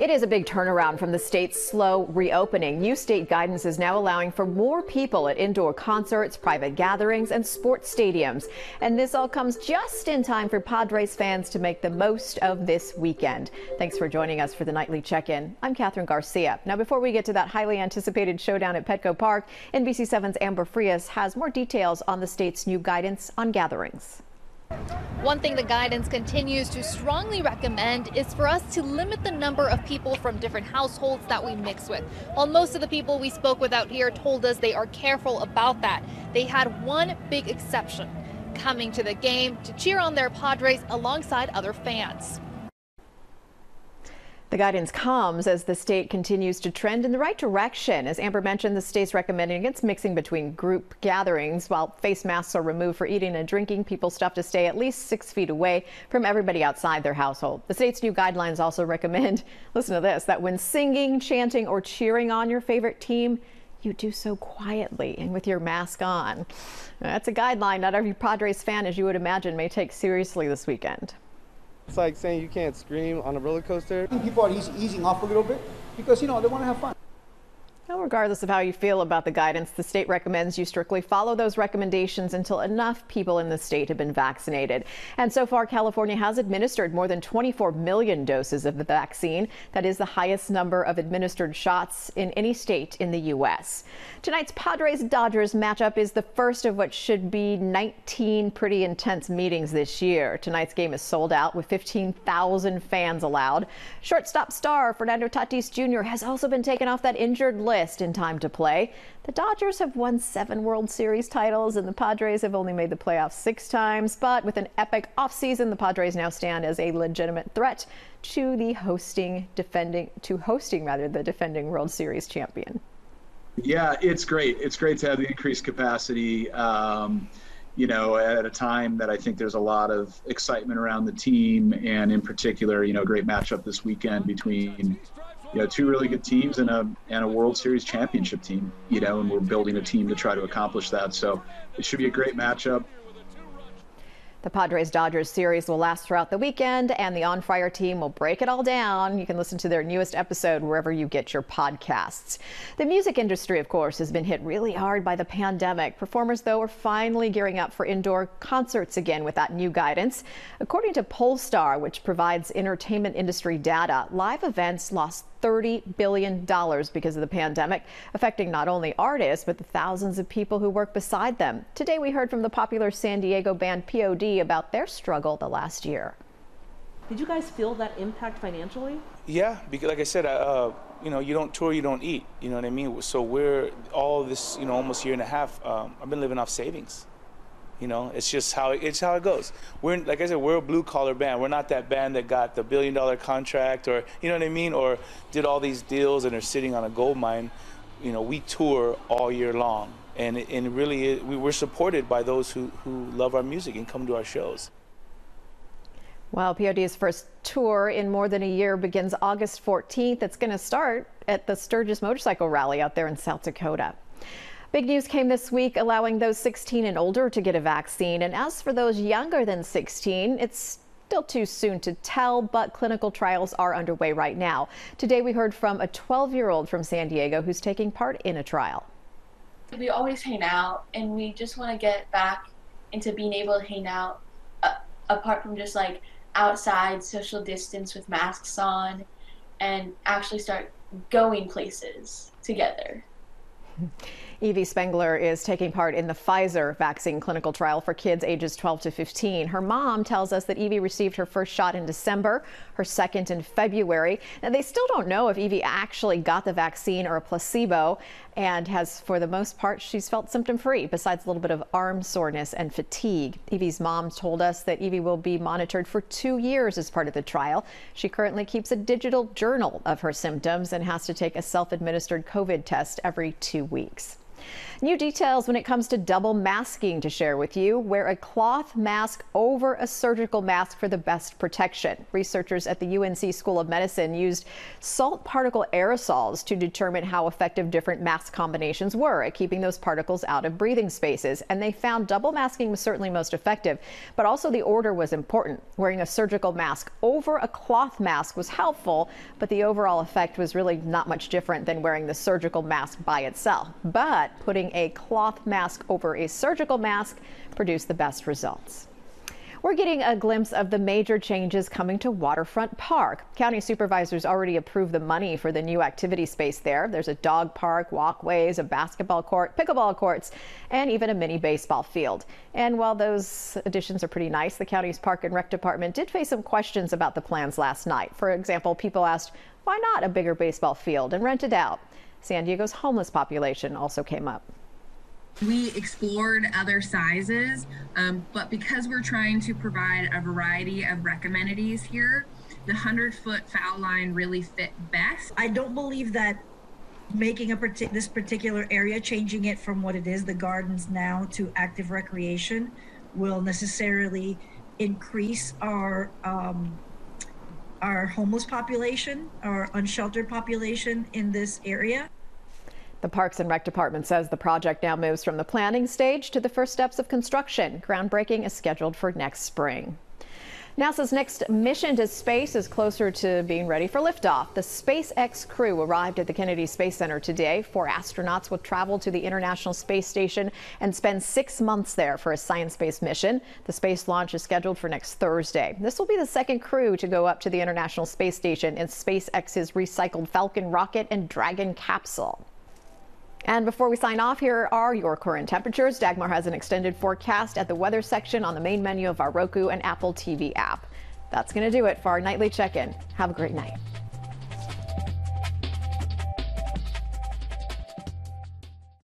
It is a big turnaround from the state's slow reopening. New state guidance is now allowing for more people at indoor concerts, private gatherings, and sports stadiums. And this all comes just in time for Padres fans to make the most of this weekend. Thanks for joining us for the nightly check-in. I'm Catherine Garcia. Now, before we get to that highly anticipated showdown at Petco Park, NBC7's Amber Frias has more details on the state's new guidance on gatherings. One thing the guidance continues to strongly recommend is for us to limit the number of people from different households that we mix with. While most of the people we spoke with out here told us they are careful about that, they had one big exception coming to the game to cheer on their Padres alongside other fans. The guidance comes as the state continues to trend in the right direction. As Amber mentioned, the state's recommending against mixing between group gatherings. While face masks are removed for eating and drinking, people still have to stay at least six feet away from everybody outside their household. The state's new guidelines also recommend, listen to this, that when singing, chanting, or cheering on your favorite team, you do so quietly and with your mask on. That's a guideline not every Padres fan, as you would imagine, may take seriously this weekend. It's like saying you can't scream on a roller coaster. People are easing off a little bit because, you know, they want to have fun. Regardless of how you feel about the guidance, the state recommends you strictly follow those recommendations until enough people in the state have been vaccinated. And so far, California has administered more than 24 million doses of the vaccine. That is the highest number of administered shots in any state in the U.S. Tonight's Padres Dodgers matchup is the first of what should be 19 pretty intense meetings this year. Tonight's game is sold out with 15,000 fans allowed. Shortstop star Fernando Tatis Jr. has also been taken off that injured list in time to play. The Dodgers have won seven World Series titles, and the Padres have only made the playoffs six times. But with an epic offseason, the Padres now stand as a legitimate threat to the hosting, defending, to hosting rather the defending World Series champion. Yeah, it's great. It's great to have the increased capacity. Um, you know, at a time that I think there's a lot of excitement around the team, and in particular, you know, great matchup this weekend between you know two really good teams and a and a World Series championship team. You know, and we're building a team to try to accomplish that. So it should be a great matchup. The Padres Dodgers series will last throughout the weekend, and the On Fire team will break it all down. You can listen to their newest episode wherever you get your podcasts. The music industry, of course, has been hit really hard by the pandemic. Performers, though, are finally gearing up for indoor concerts again with that new guidance. According to Pollstar, which provides entertainment industry data, live events lost $30 billion because of the pandemic, affecting not only artists, but the thousands of people who work beside them. Today, we heard from the popular San Diego band POD about their struggle the last year. Did you guys feel that impact financially? Yeah, because like I said, uh, you know, you don't tour, you don't eat. You know what I mean? So we're all this, you know, almost year and a half. Um, I've been living off savings. You know, it's just how it, it's how it goes. We're like I said, we're a blue collar band. We're not that band that got the billion dollar contract or you know what I mean, or did all these deals and are sitting on a gold mine. You know, we tour all year long, and and really we we're supported by those who who love our music and come to our shows. Well, POD's first tour in more than a year begins August 14th. It's going to start at the Sturgis Motorcycle Rally out there in South Dakota. Big news came this week allowing those 16 and older to get a vaccine. And as for those younger than 16, it's Still too soon to tell, but clinical trials are underway right now. Today we heard from a 12 year old from San Diego who's taking part in a trial. We always hang out and we just want to get back into being able to hang out uh, apart from just like outside social distance with masks on and actually start going places together. Evie Spengler is taking part in the Pfizer vaccine clinical trial for kids ages 12 to 15. Her mom tells us that Evie received her first shot in December, her second in February. Now, they still don't know if Evie actually got the vaccine or a placebo and has, for the most part, she's felt symptom free, besides a little bit of arm soreness and fatigue. Evie's mom told us that Evie will be monitored for two years as part of the trial. She currently keeps a digital journal of her symptoms and has to take a self administered COVID test every two weeks. New details when it comes to double masking to share with you. Wear a cloth mask over a surgical mask for the best protection. Researchers at the UNC School of Medicine used salt particle aerosols to determine how effective different mask combinations were at keeping those particles out of breathing spaces. And they found double masking was certainly most effective, but also the order was important. Wearing a surgical mask over a cloth mask was helpful, but the overall effect was really not much different than wearing the surgical mask by itself. But putting a cloth mask over a surgical mask produced the best results. We're getting a glimpse of the major changes coming to Waterfront Park. County supervisors already approved the money for the new activity space there. There's a dog park, walkways, a basketball court, pickleball courts, and even a mini baseball field. And while those additions are pretty nice, the county's Park and Rec Department did face some questions about the plans last night. For example, people asked, why not a bigger baseball field and rent it out? San Diego's homeless population also came up. We explored other sizes, um, but because we're trying to provide a variety of rec amenities here, the 100 foot foul line really fit best. I don't believe that making a partic- this particular area, changing it from what it is, the gardens now, to active recreation, will necessarily increase our um, our homeless population, our unsheltered population in this area. The Parks and Rec Department says the project now moves from the planning stage to the first steps of construction. Groundbreaking is scheduled for next spring. NASA's next mission to space is closer to being ready for liftoff. The SpaceX crew arrived at the Kennedy Space Center today. Four astronauts will travel to the International Space Station and spend six months there for a science-based mission. The space launch is scheduled for next Thursday. This will be the second crew to go up to the International Space Station in SpaceX's recycled Falcon rocket and Dragon capsule. And before we sign off, here are your current temperatures. Dagmar has an extended forecast at the weather section on the main menu of our Roku and Apple TV app. That's going to do it for our nightly check in. Have a great night.